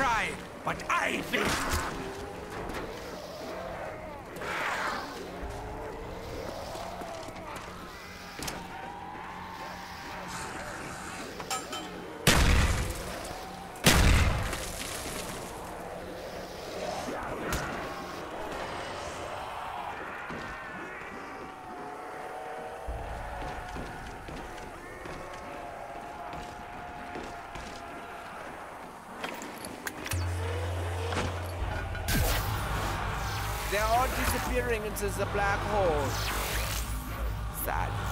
try, but I think They're all disappearing into the black hole. Sad.